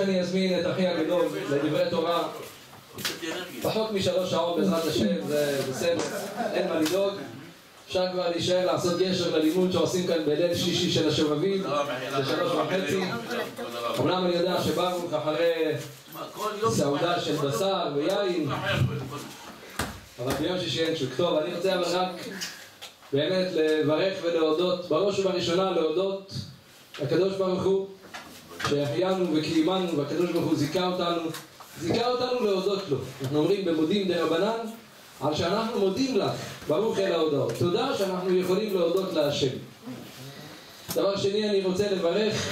שאני אזמין את אחי הגדול לדברי תורה. פחות משלוש שעות בעזרת השם, זה בסדר, אין מה לדאוג. אפשר כבר להישאר לעשות גשר ללימוד שעושים כאן בליל שישי של השובבים בשלוש וחצי. אמנם אני יודע שברוך אחרי סעודה של בשר ויין אבל ביום שישי אין שוק. טוב, אני רוצה אבל רק באמת לברך ולהודות בראש ובראשונה להודות לקדוש ברוך הוא שהחיינו וקיימנו והקדוש ברוך הוא זיכה אותנו זיכה אותנו להודות לו. אנחנו אומרים במודים דה רבנן על שאנחנו מודים לך ברוך אל ההודעות. תודה שאנחנו יכולים להודות להשם. דבר שני אני רוצה לברך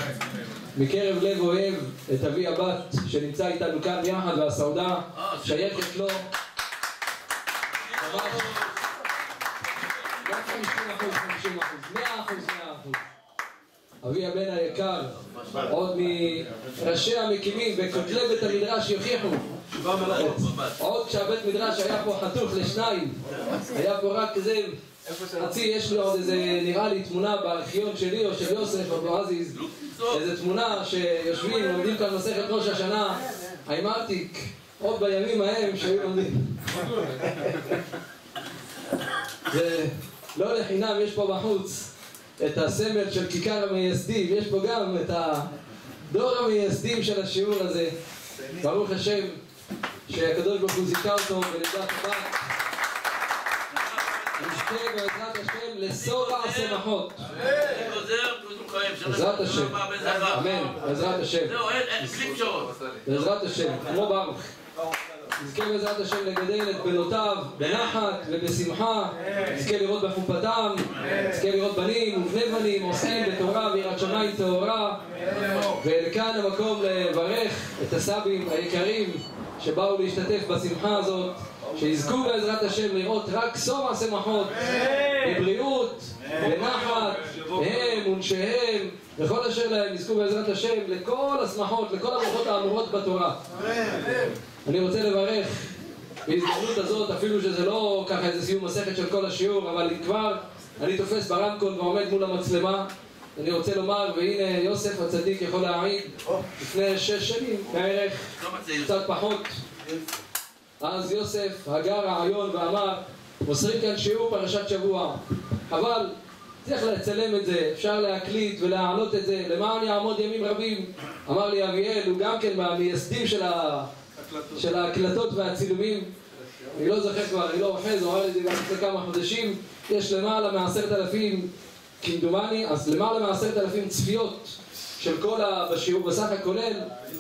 מקרב לב אוהב את אבי הבת שנמצא איתנו כאן יחד והסעודה שייכת לו. ממש. 50 אחוז, 50 אחוז, 100 אחוז, 100 אחוז. אבי הבן היקר, עוד מראשי המקימים וכותלי בית המדרש יוכיחו. עוד כשהבית מדרש היה פה חתוך לשניים היה פה רק איזה חצי, יש לי עוד איזה, נראה לי תמונה בארכיון שלי או של יוסף או בועזיז. איזה תמונה שיושבים, לומדים כאן מסכת ראש השנה האמרתיק עוד בימים ההם שהיו לומדים זה לא לחינם, יש פה בחוץ את הסמל של כיכר המייסדים, יש פה גם את הדור המייסדים של השיעור הזה ברוך השם שהקדוש ברוך הוא זיכה אותו ולדעת הבת נשתה בעזרת השם לשובע השמחות בעזרת השם, אמן, בעזרת השם בעזרת השם, כמו ברוך נזכה בעזרת השם לגדל את בנותיו בנחת ובשמחה. נזכה לראות בחופתם נזכה לראות בנים ובני בנים עוסקים בתורה ויראת שמיים טהורה. וכאן המקום לברך את הסבים היקרים שבאו להשתתף בשמחה הזאת. שיזכו בעזרת השם לראות רק סוף השמחות בבריאות, בנחת, הם ונשיהם. וכל אשר להם יזכו בעזרת השם לכל השמחות, לכל הברכות האמורות בתורה אני רוצה לברך בהזדמנות הזאת, אפילו שזה לא ככה איזה סיום מסכת של כל השיעור, אבל כבר אני תופס ברמקול ועומד מול המצלמה. אני רוצה לומר, והנה יוסף הצדיק יכול להעיד לפני שש שנים בערך, קצת פחות אז יוסף הגה רעיון ואמר מוסרים כאן שיעור פרשת שבוע. אבל צריך לצלם את זה, אפשר להקליט ולהעלות את זה. למען יעמוד ימים רבים? אמר לי אביאל, הוא גם כן מהמייסדים של ה... של ההקלטות והצילומים. אני לא זוכר כבר, אני לא אוחז, הוא אמר לי את זה גם לפני כמה חודשים. יש למעלה מעשרת אלפים כמדומני, אז למעלה מעשרת אלפים צפיות של כל ה... בשיעור בסך הכולל.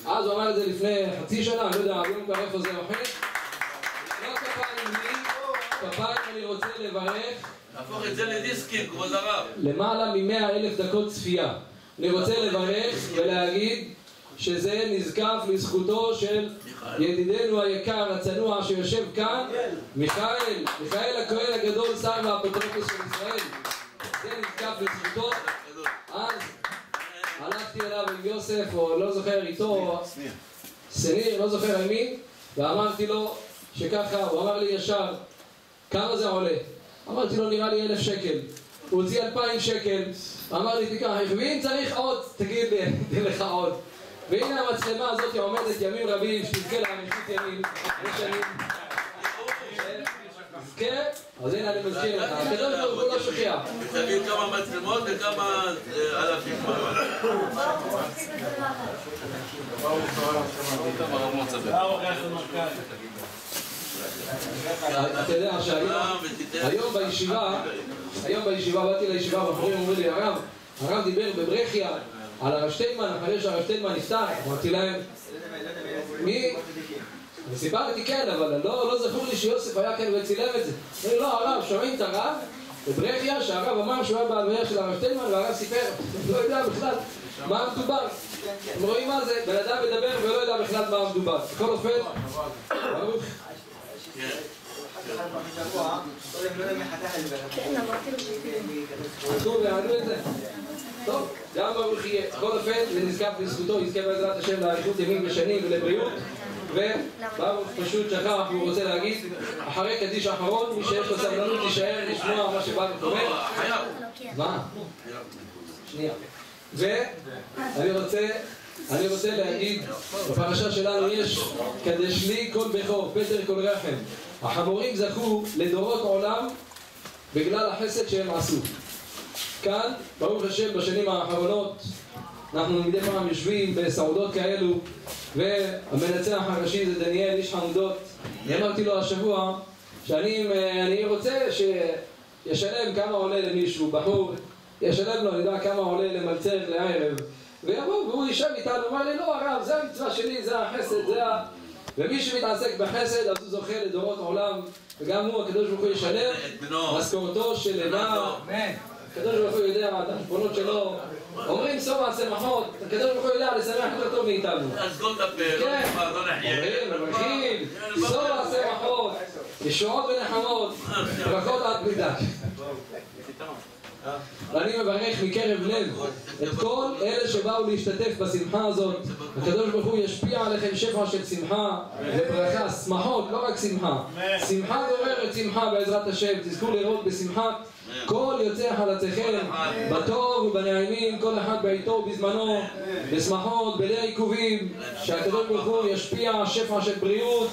אז הוא אמר את זה לפני חצי שנה, אני לא יודע היום כבר איפה זה אוחז. לא כפיים לי, כפיים אני רוצה לברך. להפוך את זה לדיסקים, כבוד הרב למעלה ממאה אלף דקות צפייה. אני רוצה לברך ולהגיד שזה נזקף לזכותו של ידידנו היקר, הצנוע, שיושב כאן, מיכאל, מיכאל הכהן הגדול, שר והאפוטרופוס של ישראל. זה נזקף לזכותו. אז הלכתי אליו עם יוסף, או לא זוכר איתו, שניר, לא זוכר עם מי, ואמרתי לו שככה, הוא אמר לי ישר, כמה זה עולה? אמרתי לו, נראה לי אלף שקל. הוא הוציא אלפיים שקל, אמר לי, תיקח, ואם צריך עוד, תגיד לי, תן לך עוד. והנה המצלמה הזאת עומדת ימים רבים, שתזכה לאריכות ימים, ושנים. תזכה, אז הנה אני מזכיר לך, הקדוש ברוך הוא לא שוכח. תגיד כמה מצלמות וכמה אלפים. אתה יודע שהיום בישיבה, היום בישיבה, באתי לישיבה, והבחורים אומרים לי, הרב, הרב דיבר בברכיה על הרב שטיינמן, אחרי שהרב שטיינמן נפטר, אמרתי להם, מי? אני סיפרתי כן, אבל לא, לא זכור לי שיוסף היה כאן וצילם את זה. אמרו לא, הרב, שומעים את הרב? בברכיה, שהרב אמר שהוא היה בהלוויה של הרב שטיינמן, והרב סיפר, לא יודע בכלל מה מדובר. אתם רואים מה זה? בן אדם מדבר ולא יודע בכלל מה מדובר. בכל אופן, ברוך. חזרו וענו את זה. טוב, גם ברוך יהיה. בכל אופן, זה נזכר בזכותו, יזכה בעזרת השם לאריכות ימים ושנים ולבריאות וברוך פשוט שכח, הוא רוצה להגיד אחרי קדיש האחרון, מי שיש לו סבלנות יישאר לשמוע מה שברוך אומר מה? שנייה ואני רוצה אני רוצה להגיד, בפרשה שלנו יש קדש לי כל בכור, פטר כל רחם. החמורים זכו לדורות עולם בגלל החסד שהם עשו. כאן, ברוך השם, בשנים האחרונות אנחנו מדי פעם יושבים בסעודות כאלו והמנצח הראשי זה דניאל, איש חמודות. אמרתי לו השבוע שאני רוצה שישלם כמה עולה למישהו, בחור ישלם לו, אני יודע כמה עולה למלצר לערב. ויבוא והוא יישב איתנו, הוא אמר לי לא הרב, זה המצווה שלי, זה החסד, זה ה... ומי שמתעסק בחסד אז הוא זוכה לדורות עולם וגם הוא, הקדוש ברוך הוא ישלם משכורתו של עיניו הקדוש ברוך הוא יודע את החשבונות שלו. אומרים סוף מעשה מחמוד, הקדוש ברוך הוא יודע לשמח יותר טוב מאיתנו. אז כל דפה, כן, אומרים, מברכים, סוף מעשה מחמוד ישועות ונחמות, ברכות עד דק ואני מברך מקרב לב את כל אלה שבאו להשתתף בשמחה הזאת. הקדוש ברוך הוא ישפיע עליכם שפע של שמחה וברכה, שמחות, לא רק שמחה. שמחה גוררת שמחה בעזרת השם, תזכו לראות בשמחת כל יוצא חלציכם בטוב ובנעימים, כל אחד בעיתו ובזמנו בשמחות, בלי עיכובים שהקדוש ברוך הוא ישפיע שפע של בריאות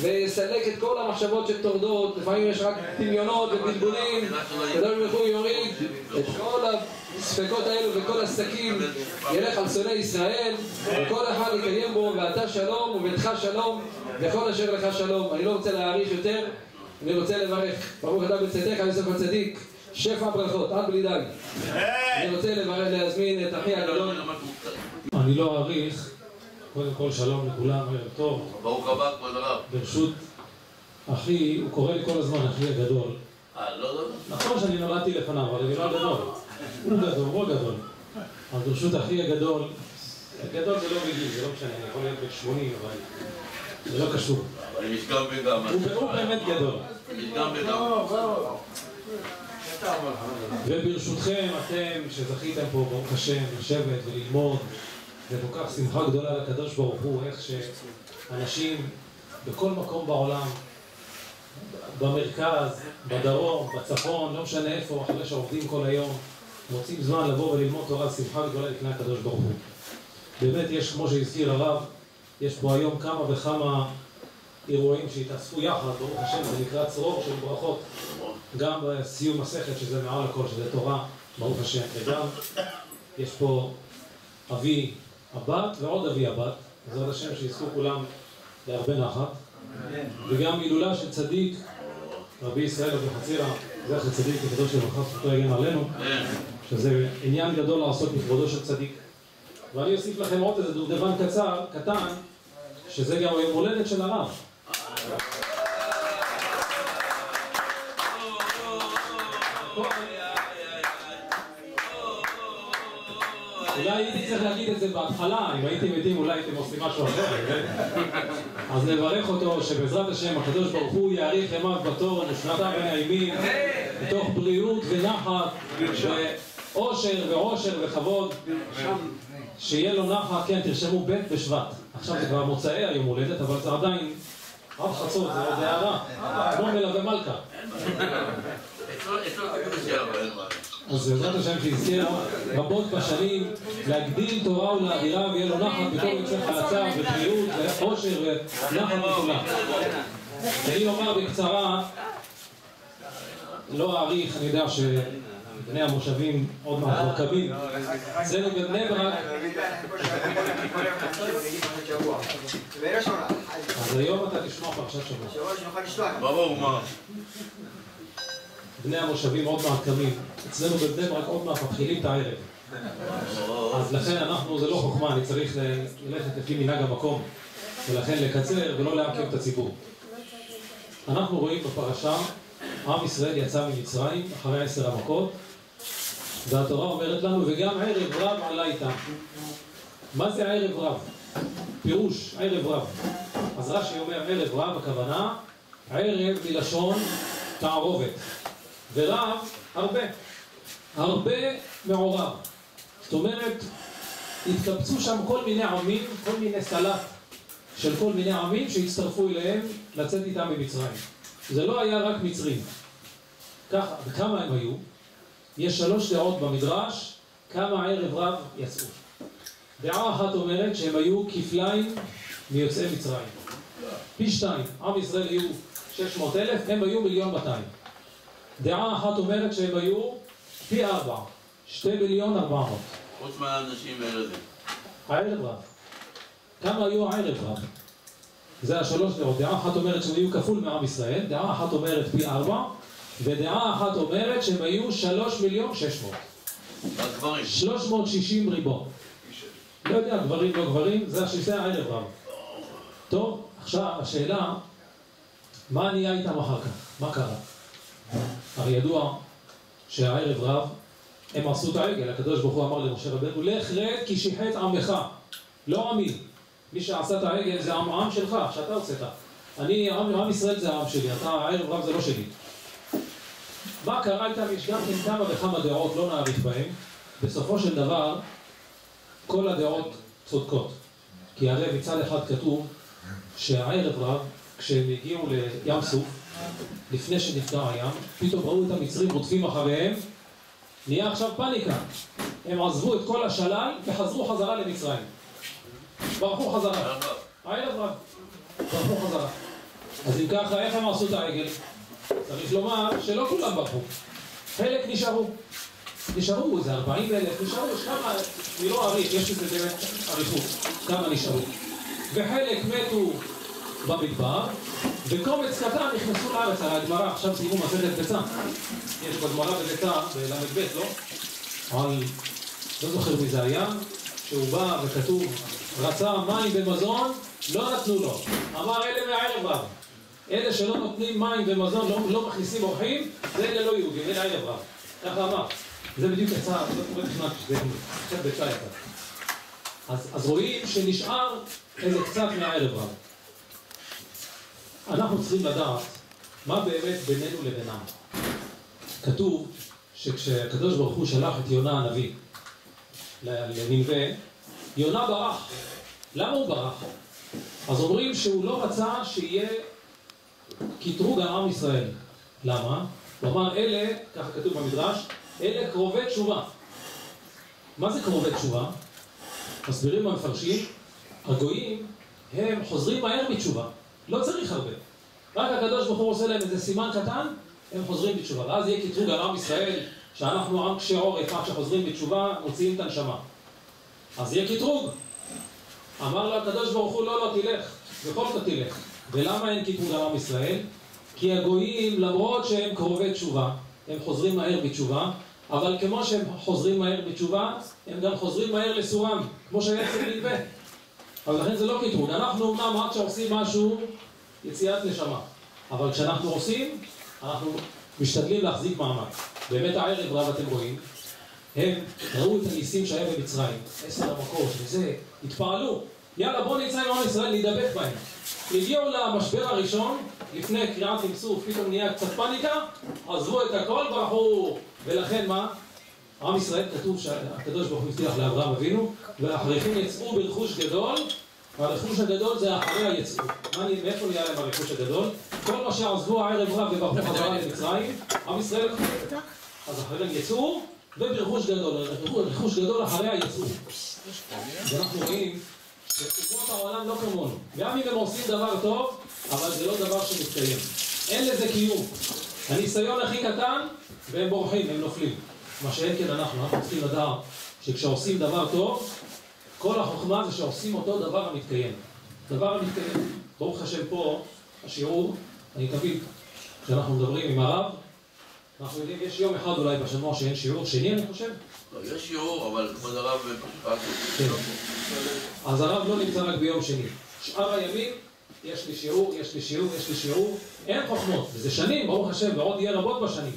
ויסלק את כל המחשבות שטורדות. לפעמים יש רק דמיונות ובלבולים. הקדוש ברוך הוא יוריד את כל הספקות האלו וכל השקים ילך על שונאי ישראל וכל אחד יקיים בו ואתה שלום וביתך שלום וכל אשר לך שלום. אני לא רוצה להאריך יותר אני רוצה לברך, ברוך אתה בצדק, יוסף הצדיק, שפע ברכות, עד בלי די. אני רוצה לברך, להזמין את אחי הגדול. אני לא אאריך, קודם כל שלום לכולם, ערב טוב. ברוך הבא, כבוד הרב. ברשות אחי, הוא קורא לי כל הזמן אחי הגדול. אה, לא, לא, לא. נכון שאני נולדתי לפניו, אבל אני לא הגדול. הוא גדול, הוא הגדול. אבל ברשות אחי הגדול, הגדול זה לא בגיל, זה לא משנה, אני יכול להיות בן 80, אבל זה לא קשור. אבל יש גם וגם. הוא באמת גדול. יש גם וגם. וברשותכם, אתם שזכיתם פה, ברוך השם, לשבת וללמוד, זה כל כך שמחה גדולה לקדוש ברוך הוא, איך שאנשים בכל מקום בעולם, במרכז, בדרום, בצפון, לא משנה איפה, אחרי שעובדים כל היום, מוצאים זמן לבוא וללמוד תורה, שמחה גדולה לפני הקדוש ברוך הוא. באמת יש, כמו שהזכיר הרב, יש פה היום כמה וכמה אירועים שהתאספו יחד, ברוך השם, זה נקרא צרור של ברכות. גם בסיום מסכת, שזה מעל הכל, שזה תורה, ברוך השם, וגם יש פה אבי הבת ועוד אבי הבת, בעזרת השם שיזכו כולם להרבה נחת, וגם הילולה של צדיק, רבי ישראל אבי חצירה, זכר צדיק וקדוש לברכה, זכותו יגן עלינו, שזה עניין גדול לעשות בכבודו של צדיק. ואני אוסיף לכם עוד איזה דובדבן קצר, קטן, שזה גם היום הולדת של הרב. אולי הייתי צריך להגיד את זה בהתחלה, אם הייתם יודעים אולי הייתם עושים משהו אחר, אז נברך אותו שבעזרת השם הקדוש ברוך הוא יאריך ימיו בתור ושנתיו ונעימים מתוך בריאות ונחת ואושר ועושר וכבוד שיהיה לו נחת, כן תרשמו ב' בשבט. עכשיו זה כבר מוצאי היום הולדת אבל זה עדיין רב חצות, זה עוד הערה. כמו מלווה מלכה. אז בעזרת השם שיזכה רבות בשנים להגדיל תורה ולהעבירה ויהיה לו נחת בכל יוצא חלצה ובריאות ועושר ונחת וכולם. ואני אומר בקצרה, לא אעריך, אני יודע שבני המושבים עוד מעט מורכבים. אצלנו בבני ברק... אז היום אתה תשמע פרשת שבוע. ברור, מה? בני המושבים עוד מעט קמים. אצלנו בבני ברק עוד מעט מתחילים את הערב. אז לכן אנחנו, זה לא חוכמה, אני צריך ללכת לפי מנהג המקום, ולכן לקצר ולא לעכב את הציבור. אנחנו רואים בפרשה, עם ישראל יצא ממצרים אחרי עשר המכות, והתורה אומרת לנו, וגם ערב רב עלה איתם. מה זה ערב רב? פירוש, ערב רב. אז רש"י אומר ערב רב, הכוונה, ערב מלשון תערובת. ורב, הרבה. הרבה מעורב. זאת אומרת, התקבצו שם כל מיני עמים, כל מיני סלט של כל מיני עמים שהצטרפו אליהם לצאת איתם ממצרים. זה לא היה רק מצרים. ככה, וכמה הם היו? יש שלוש דעות במדרש, כמה ערב רב יצאו. דעה אחת אומרת שהם היו כפליים מיוצאי מצרים. פי שתיים. עם ישראל היו 600 אלף, הם היו מיליון 200. דעה אחת אומרת שהם היו פי ארבע, שתי מיליון ארבע מאות. חוץ מהאנשים האלה. הערב רב. כמה היו הערב רב? זה השלוש דעות. דעה אחת אומרת שהם היו כפול מעם ישראל, דעה אחת אומרת פי ארבע, ודעה אחת אומרת שהם היו שלוש מיליון שש מאות. הגברים. שלוש מאות שישים ריבו. לא יודע, גברים לא גברים, זה השלישי הערב רב. טוב, עכשיו השאלה, מה נהיה איתם אחר כך? מה קרה? הרי ידוע שהערב רב, הם עשו את העגל, הקדוש ברוך הוא אמר למשה רבנו, לך רד כי שיחת עמך, לא עמי. מי שעשה את העגל זה עם העם שלך, שאתה הוצאת. אני, עם, עם ישראל זה העם שלי, אתה הערב רב זה לא שלי. מה קרה איתם? יש גם כן כמה וכמה דעות, לא נאריך בהן. בסופו של דבר, כל הדעות צודקות. כי הרי מצד אחד כתוב שהערב רב, כשהם הגיעו לים סוף, לפני שנפגע הים, פתאום ראו את המצרים רודפים אחריהם, נהיה עכשיו פאניקה. הם עזבו את כל השלל וחזרו חזרה למצרים. ברחו חזרה. הערב רב. ברחו חזרה. אז אם ככה, איך הם עשו את העגל? צריך לומר שלא כולם ברחו. חלק נשארו. נשארו איזה 40 אלף, נשארו, יש כמה, אני לא אאריך, יש לזה באמת אריכות, כמה נשארו. וחלק מתו במדבר, וקומץ קטן נכנסו לארץ, על הגמרא, עכשיו סיימו מסכת ביצה. יש בגמרא בביצה, בל"ב, לא? על, לא זוכר מי זה היה, שהוא בא וכתוב, רצה מים ומזון, לא נתנו לו. אמר אלה מהערב רב. אלה שלא נותנים מים ומזון, לא, לא מכניסים אורחים, זה אלה לא יהודים, אלה ערב רב. ככה אמר. זה בדיוק יצא, לא תכננתי שזה קצת ביצה יצא. אז, אז רואים שנשאר איזה קצת מהערב רב. אנחנו צריכים לדעת מה באמת בינינו לבינם. כתוב שכשהקדוש ברוך הוא שלח את יונה הנביא לננבה, יונה ברח. למה הוא ברח? אז אומרים שהוא לא רצה שיהיה קטרוג על עם ישראל. למה? הוא אמר אלה, ככה כתוב במדרש, אלה קרובי תשובה. מה זה קרובי תשובה? מסבירים המפרשים, הגויים הם חוזרים מהר בתשובה, לא צריך הרבה. רק הקדוש ברוך הוא עושה להם איזה סימן קטן, הם חוזרים בתשובה. ואז יהיה קטרוג על עם ישראל, שאנחנו עם קשי עורף, רק כשחוזרים בתשובה, מוציאים את הנשמה. אז יהיה קטרוג. אמר לו הקדוש ברוך הוא, לא, לא, תלך, בכל זאת תלך. ולמה אין על עם ישראל? כי הגויים, למרות שהם קרובי תשובה, הם חוזרים מהר בתשובה, אבל כמו שהם חוזרים מהר בתשובה, הם גם חוזרים מהר לסורם, כמו שהיה אצל נלווה. אבל לכן זה לא קטרוג. אנחנו אמנם רק כשעושים משהו, יציאת נשמה. אבל כשאנחנו עושים, אנחנו משתדלים להחזיק מעמד. באמת הערב רב אתם רואים, הם ראו את הניסים שהיה במצרים, עשר המכות וזה, התפעלו. יאללה בוא נמצא עם עם ישראל, להידבק בהם. הגיעו למשבר הראשון, לפני קריאת ים פתאום נהיה קצת פאניקה, עזבו את הכל, ברחו. ולכן מה? עם ישראל כתוב שהקדוש ברוך הוא הבטיח לאברהם אבינו, ואחריכם יצאו ברכוש גדול, והרכוש הגדול זה אחרי היצאו. מאיפה נהיה להם הרכוש הגדול? כל מה שעזבו הערב רב וברחו חזרה למצרים, עם ישראל. אז אחריהם יצאו, וברכוש גדול. רכוש גדול אחרי היצאו. ואנחנו רואים שאומות העולם לא כמונו. גם אם הם עושים דבר טוב, אבל זה לא דבר שמתקיים. אין לזה קיום. הניסיון הכי קטן, והם בורחים, הם נופלים. מה שאין כן אנחנו, אנחנו צריכים לדעת שכשעושים דבר טוב, כל החוכמה זה שעושים אותו דבר המתקיים. דבר המתקיים. ברוך השם פה, השיעור, אני תמיד, כשאנחנו מדברים עם הרב, אנחנו יודעים, יש יום אחד אולי בשבוע שאין שיעור, שני אני חושב? לא, יש שיעור, אבל כבוד הרב... כן. אז הרב לא נמצא רק ביום שני. שאר הימים, יש לי שיעור, יש לי שיעור, יש לי שיעור, אין חוכמות, וזה שנים, ברוך השם, ועוד יהיה רבות בשנים.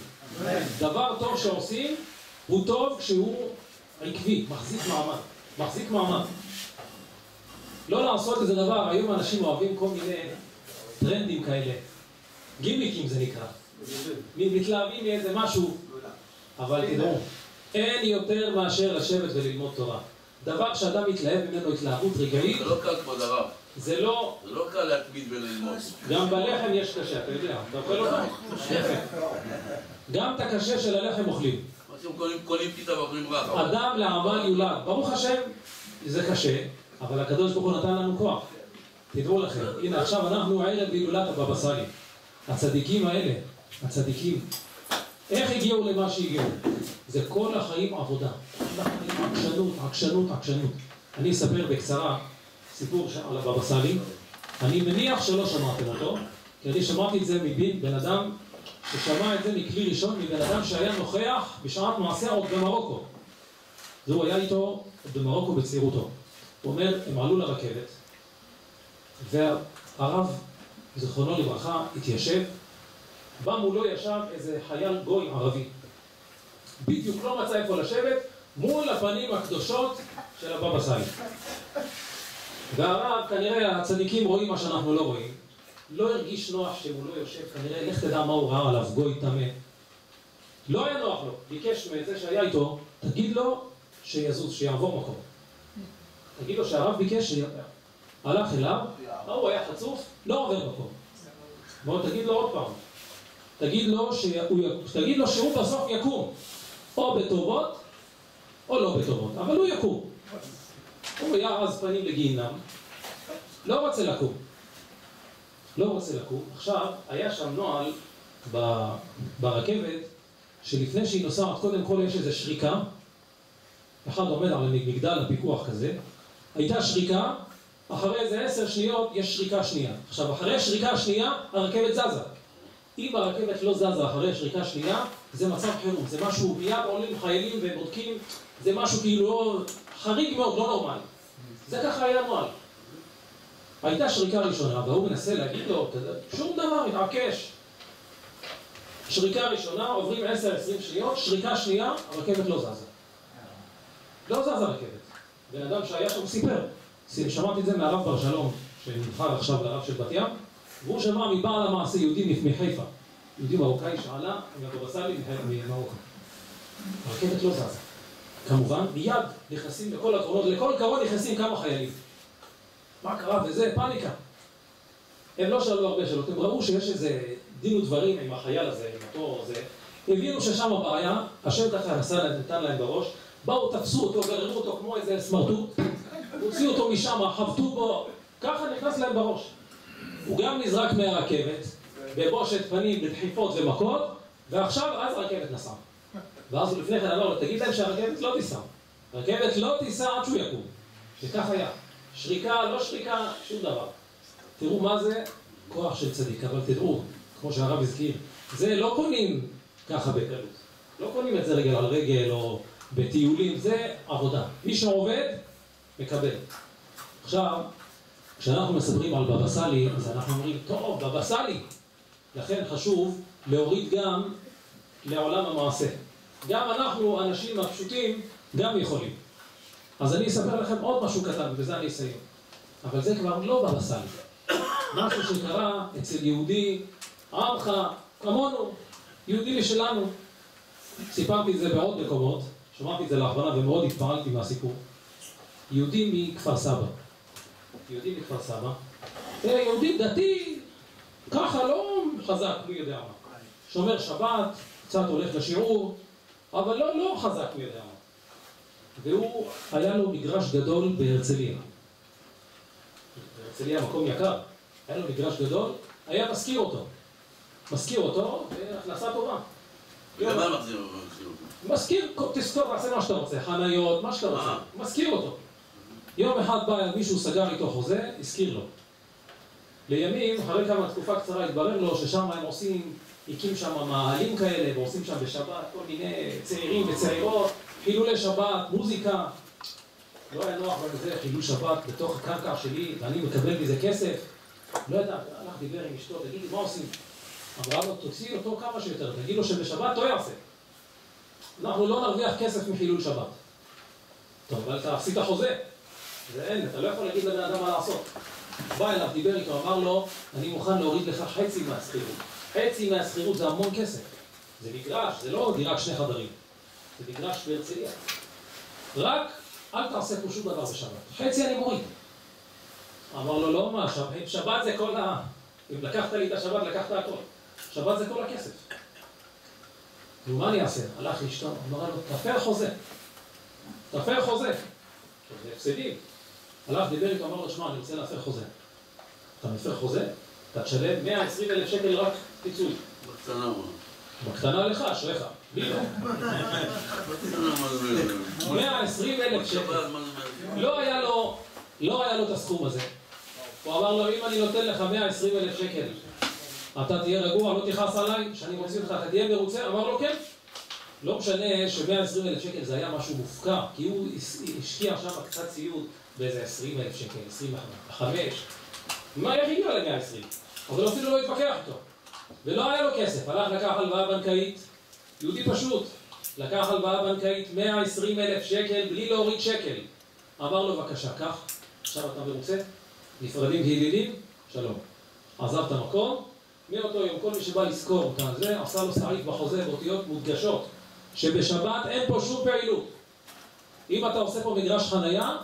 דבר טוב שעושים, הוא טוב כשהוא עקבי, מחזיק מעמד. מחזיק מעמד. לא לעשות איזה דבר, היום אנשים אוהבים כל מיני טרנדים כאלה. גימיקים זה נקרא. מתלהבים מאיזה משהו, אבל תדעו, אין יותר מאשר לשבת וללמוד תורה. דבר שאדם מתלהב ממנו התלהבות רגעית, זה לא קל כבוד הרב. זה לא... זה לא קל להתמיד וללמוד. גם בלחם יש קשה, אתה יודע. אתה אוכל אותו? גם את הקשה של הלחם אוכלים. אתם קונים פיתה ואוכלים רע. אדם לעמל יולד. ברוך השם, זה קשה, אבל הקדוש ברוך הוא נתן לנו כוח. תדעו לכם, הנה עכשיו אנחנו ערב להילולת הבבא סאלי. הצדיקים האלה, הצדיקים, איך הגיעו למה שהגיעו? זה כל החיים עבודה. עקשנות, עקשנות, עקשנות. אני אספר בקצרה סיפור על הבבא סאלי. אני מניח שלא שמעתם אותו, כי אני שמעתי את זה מבן אדם ששמע את זה מכלי ראשון, מבן אדם שהיה נוכח בשעת מעשה עוד במרוקו. והוא היה איתו במרוקו בצעירותו. הוא אומר, הם עלו לרכבת, והרב, זכרונו לברכה, התיישב, בא מולו ישב איזה חייל גוי ערבי. בדיוק לא מצא איפה לשבת, מול הפנים הקדושות של הבבא סאלי. והרב, כנראה הצדיקים רואים מה שאנחנו לא רואים. לא הרגיש נוח שהוא לא יושב, כנראה, לך תדע מה הוא ראה עליו, גוי טמא. לא היה נוח לו, ביקש מזה שהיה איתו, תגיד לו שיזוז, שיעבור מקום. תגיד לו שהרב ביקש, ש... הלך אליו, ההוא היה חצוף, לא עובר מקום. בואו תגיד לו עוד פעם, תגיד לו, שהוא, תגיד לו שהוא בסוף יקום, או בטובות, או לא בטובות, אבל הוא יקום. הוא היה אז פנים לגיהינם, לא רוצה לקום. לא רוצה לקום. עכשיו, היה שם נוהל ברכבת, שלפני שהיא נוסעת, קודם כל יש איזו שריקה, אחד עומד על מגדל הפיקוח כזה, הייתה שריקה, אחרי איזה עשר שניות יש שריקה שנייה. עכשיו, אחרי השריקה השנייה, הרכבת זזה. אם הרכבת לא זזה אחרי שריקה שנייה, זה מצב חירום. זה משהו, מיד עולים חיילים ובודקים, זה משהו כאילו לא, חריג מאוד, לא נורמלי. זה ככה היה נוהל. הייתה שריקה ראשונה, והוא מנסה להגיד לו, שום דבר, מתעקש. שריקה ראשונה, עוברים 10-20 שניות, שריקה שנייה, הרכבת לא זזה. לא זזה הרכבת. בן אדם שהיה שם סיפר. שמעתי את זה מהרב בר שלום, שנבחר עכשיו לרב של בת ים, והוא שמע מבעל המעשה יהודי מחיפה. יהודי מרוקאי שעלה עם הבבא סאלי ממרוקו. הרכבת לא זזה. כמובן, מיד נכנסים לכל הקרונות, לכל קרון נכנסים כמה חיילים. מה קרה וזה, פאניקה. הם לא שאלו הרבה שאלות, הם ראו שיש איזה דין ודברים עם החייל הזה, עם אותו זה, הבינו ששם הבעיה, השם ככה עשה להם, נתן להם בראש, באו, תפסו אותו, גררו אותו כמו איזה סמרטוט, הוציאו אותו משם, חבטו בו, ככה נכנס להם בראש. הוא גם נזרק מהרכבת, בבושת פנים, בדחיפות ומכות, ועכשיו, אז הרכבת נסעה. ואז הוא לפני כן אמר לו, תגיד להם שהרכבת לא תיסע. הרכבת לא תיסע עד שהוא יקום. וכך היה. שריקה, לא שריקה, שום דבר. תראו מה זה כוח של צדיק, אבל תדעו, כמו שהרב הזכיר, זה לא קונים ככה בקלות. לא קונים את זה רגל על רגל או בטיולים, זה עבודה. מי שעובד, מקבל. עכשיו, כשאנחנו מספרים על בבא סאלי, אז אנחנו אומרים, טוב, בבא סאלי. לכן חשוב להוריד גם לעולם המעשה. גם אנחנו, האנשים הפשוטים, גם יכולים. אז אני אספר לכם עוד משהו קטן, ובזה אני אסיים. אבל זה כבר לא בבא סאלי. משהו שקרה אצל יהודי, עמך, כמונו, יהודי משלנו. סיפרתי את זה בעוד מקומות, שמעתי את זה לאחרונה ומאוד התפעלתי מהסיפור. יהודי מכפר סבא. יהודי מכפר סבא. יהודי דתי, ככה לא חזק, מי יודע מה. שומר שבת, קצת הולך לשיעור, אבל לא, לא חזק מי יודע מה. והוא, היה לו מגרש גדול בהרצליה. בהרצליה מקום יקר. היה לו מגרש גדול, היה משכיר אותו. משכיר אותו, והכנסה טובה. למה מחזיר אותו? משכיר, תזכור, תעשה מה שאתה רוצה, חניות, מה שאתה רוצה. אה. משכיר אותו. יום אחד בא מישהו סגר איתו חוזה, הזכיר לו. לימים, אחרי כמה תקופה קצרה, התברר לו ששם הם עושים, הקים שם מאהלים כאלה, ועושים שם בשבת כל מיני צעירים וצעירות, חילולי שבת, מוזיקה. לא היה נוח בזה, חילול שבת בתוך הקרקע שלי, ואני מקבל מזה כסף. לא ידע, הלך דיבר עם אשתו, תגידי, מה עושים? אמרה לו, תוציא אותו כמה שיותר, תגיד לו שבשבת לא יעשה. אנחנו לא נרוויח כסף מחילול שבת. טוב, אבל אתה עשית חוזה. זה אין, אתה לא יכול להגיד לבן אדם מה לעשות. בא אליו, דיבר איתו, אמר לו, אני מוכן להוריד לך חצי מהשכירות. חצי מהשכירות זה המון כסף. זה מגרש, זה לא דירת שני חדרים. זה מגרש בהרצליה. רק אל תעשה פה שום דבר בשבת. חצי אני מוריד. אמר לו, לא מה, שבת, שבת זה כל ה... אם לקחת לי את השבת, לקחת הכל. שבת זה כל הכסף. נו, מה אני אעשה? הלך לאשתו, אמר לו, תפר חוזה. תפר חוזה. זה הפסדים. הלך, דיבר איתו, אמר לו, שמע, אני רוצה להפר חוזה. אתה מפר חוזה? אתה תשלם 120 אלף שקל רק פיצוי. בקטנה. בקטנה לך, אשריך. לי לא. 120 אלף שקל. לא היה לו, לא היה לו את הסכום הזה. הוא אמר לו, אם אני נותן לך 120 אלף שקל, אתה תהיה רגוע, לא תכעס עליי, שאני מוציא אותך, אתה תהיה מרוצה? אמר לו, כן. לא משנה ש-120 אלף שקל זה היה משהו מופקע, כי הוא השקיע שם קצת ציוד באיזה 20 אלף שקל, 25. מה, איך הגיע ל-120? אבל אפילו לא התווכח איתו. ולא היה לו כסף, הלך לקח הלוואה בנקאית, יהודי פשוט, לקח הלוואה בנקאית 120 אלף שקל בלי להוריד שקל. אמר לו, בבקשה, קח, עכשיו אתה מרוצה? נפרדים כידידים? שלום. עזב את המקום, מאותו יום כל מי שבא לזכור את זה, עשה לו סעיף בחוזה באותיות מודגשות, שבשבת אין פה שום פעילות. אם אתה עושה פה מגרש חנייה,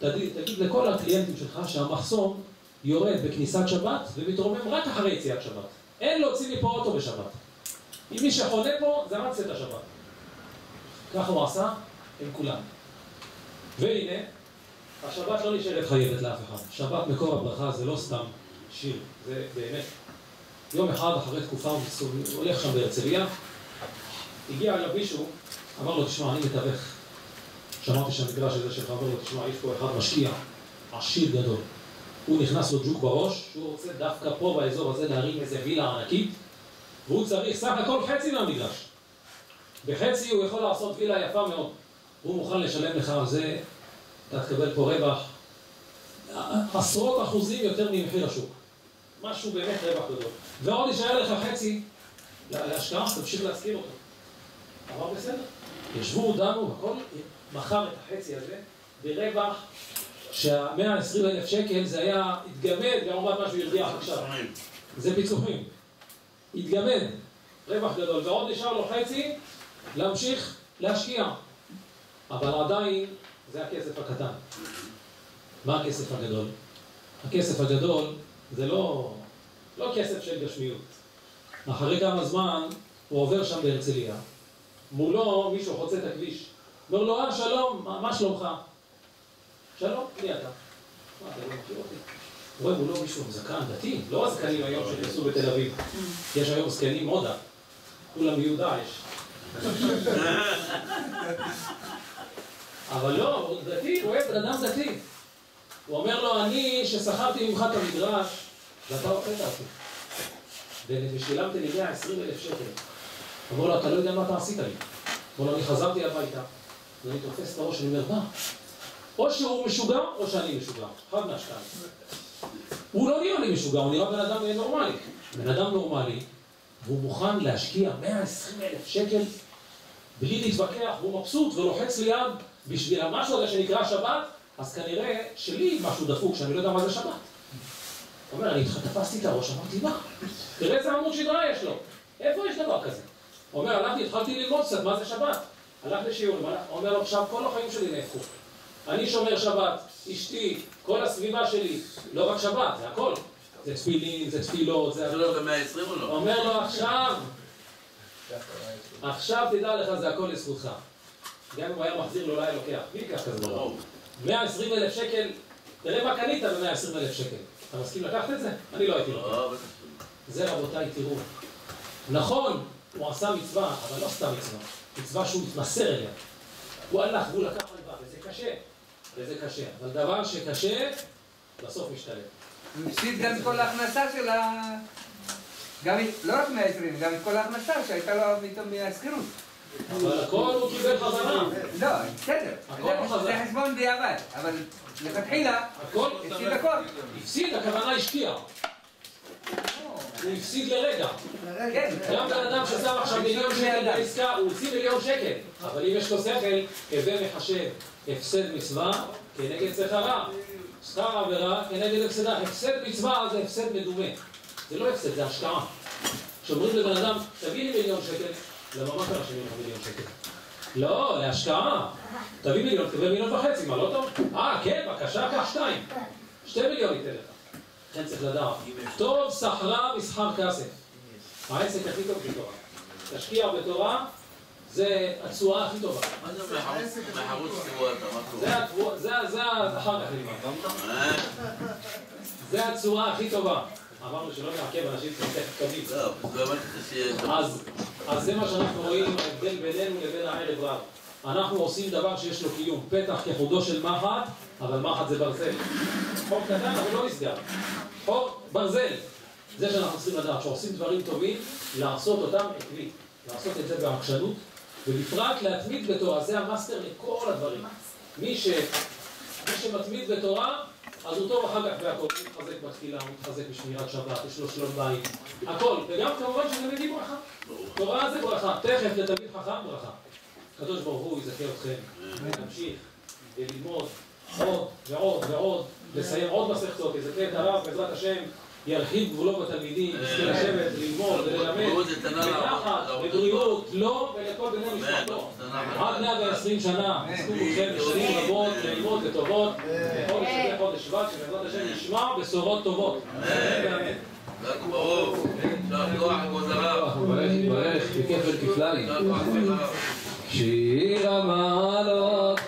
תגיד, תגיד לכל הקליינטים שלך שהמחסום יורד בכניסת שבת ומתרומם רק אחרי יציאת שבת. אין להוציא מפה אוטו בשבת. אם מי שחונה פה, זה רק צאת השבת. ככה הוא עשה עם כולם. והנה, השבת לא נשארת חייבת לאף אחד. שבת מקור הברכה זה לא סתם שיר, זה באמת. יום אחד אחרי תקופה הוא הולך שם בהרצליה, הגיע אליו מישהו, אמר לו, תשמע, אני מתווך. שמעתי שהמגרש הזה אמר לו, תשמע, יש פה אחד משקיע, עשיר גדול. הוא נכנס לו ג'וק בראש, שהוא רוצה דווקא פה באזור הזה להרים איזה וילה ענקית, והוא צריך סך הכל חצי מהמגרש. בחצי הוא יכול לעשות וילה יפה מאוד. הוא מוכן לשלם לך על זה, אתה תקבל פה רווח עשרות אחוזים יותר ממחיר השוק. משהו באמת רווח גדול. ועוד יישאר לך חצי להשקעה, תמשיך להזכיר אותו. אמר בסדר. ישבו, דנו, הכל, מכר את החצי הזה ברווח שהמאה עשרים אלף שקל זה היה, התגמד לעומת מה שהוא הרוויח עכשיו. זה פיצוחים. התגמד, רווח גדול, ועוד נשאר לו חצי להמשיך להשקיע. אבל עדיין זה הכסף הקטן. מה הכסף הגדול? הכסף הגדול זה לא, לא כסף של גשמיות. אחרי כמה זמן הוא עובר שם בהרצליה, מולו מישהו חוצה את הכביש. אומר לו, אה, שלום, מה, שלומך? שלום, מי אתה? מה, אתה לא מכיר אותי? רואה מולו מישהו זקן דתי, לא הזקנים היום שנכנסו בתל אביב. יש היום זקנים מודה, כולם יהיו דאעש. אבל לא, הוא דתי, הוא אוהב אדם דתי. הוא אומר לו, אני ששכרתי ממך את המדרש, ואתה הוצאת אותי. ושילמת לי 120 אלף שקל. אמרו לו, אתה לא יודע מה אתה עשית לי. אמרו לו, אני חזרתי הביתה, ואני תופס את הראש, אני אומר, מה? או שהוא משוגע, או שאני משוגע. אחד מהשתיים. הוא לא נראה לי משוגע, הוא נראה בן אדם נורמלי. בן אדם נורמלי, והוא מוכן להשקיע 120 אלף שקל בלי להתווכח, והוא מבסוט ולוחץ לי יד בשביל המשהו הזה שנקרא שבת, אז כנראה שלי משהו דפוק, שאני לא יודע מה זה שבת. הוא אומר, אני תפסתי את הראש, אמרתי, מה? תראה איזה עמוד שדרה יש לו. איפה יש דבר כזה? אומר, הלכתי, התחלתי ללמוד קצת מה זה שבת. הלך לשיעורים, אומר לו, עכשיו כל החיים שלי נהפכו. אני שומר שבת, אשתי, כל הסביבה שלי, לא רק שבת, זה הכל. זה תפילין, זה תפילות, זה... זה לא גם 120 או לא? אומר לו, עכשיו, עכשיו תדע לך, זה הכל לזכותך. גם אם הוא היה מחזיר לו, לא היה לוקח. מי ייקח כזה דבר? 120 אלף שקל, תראה מה קנית ב-120 אלף שקל. אתה מסכים לקחת את זה? אני לא הייתי לוקח. זה רבותיי, תראו. נכון, הוא עשה מצווה, אבל לא סתם מצווה. מצווה שהוא התמסר אליה. הוא הלך והוא לקח הלוואה, וזה קשה. וזה קשה. אבל דבר שקשה, בסוף משתלם. הוא הפסיד גם את כל ההכנסה של ה... גם, לא רק 120, גם את כל ההכנסה שהייתה לו פתאום מהשכירות. אבל הכל הוא קיבל חזרה. לא, בסדר. הכל הוא חזר. זה חשבון דיעבד, אבל לכתחילה, הפסיד הכל. הפסיד, הכוונה השקיע. הוא הפסיד לרגע. כן. גם בן אדם ששם עכשיו מיליון שקל בעסקה, הוא הוציא מיליון שקל. אבל אם יש לו שכל, הווה מחשב הפסד מצווה כנגד שכרה. שכר עבירה כנגד הפסדה. הפסד מצווה זה הפסד מדומה. זה לא הפסד, זה השקעה. כשאומרים לבן אדם, תביא לי מיליון שקל, למה מה קרה שאני לך מיליון שקל? לא, להשקעה. תביא מיליון, תקבל מיליון וחצי, מה לא טוב? אה, כן, בבקשה, קח שתיים. שתי מיליון ייתן לך. לכן צריך לדעת. טוב שכרה מסחר כסף. העסק הכי טוב בתורה. תשקיע בתורה, זה התשואה הכי טובה. מה זה מחרוץ תבואת? זה התבואה, זה, זה, אחר כך נלמד. זה התשואה הכי טובה. אמרנו שלא נעכב אנשים קדימה. לא. אז זה מה שאנחנו רואים, ההבדל בינינו לבין הערב רב. אנחנו עושים דבר שיש לו קיום, פתח כחודו של מחט, אבל מחט זה ברזל. חור קטן אבל לא נסגר. חור ברזל. זה שאנחנו צריכים לדעת, שעושים דברים טובים, לעשות אותם עקבית. לעשות את זה בעקשנות, ובפרט להתמיד בתורה, זה המאסטר לכל הדברים. מי, ש... מי שמתמיד בתורה, אז הוא טוב אחר כך בהכל, הוא מתחזק בתפילה, הוא מתחזק בשמירת שבת, יש לו שלום בית, הכל, וגם כמובן שזה מביא ברכה. תורה זה ברכה, תכף לתלמיד חכם ברכה. הקדוש ברוך הוא יזכה אתכם, ונמשיך וללמוד עוד ועוד ועוד, לסיים עוד מסכתות, יזכה את הרב בעזרת השם, ירחיב גבולו בתלמידים, יזכה לשבת, ללמוד וללמד, בנחת, בבריאות, לו ולכל בני משפחתו. עד 120 שנה, עסקו כולכם בשנים רבות, ללמוד וטובות, בחודש הזה חודש שבט, שבעזרת השם נשמע בשורות טובות. אמן. ברוך, יישר כוח כבוד הרב. יתברך בכפל כפליים. שיר המעלות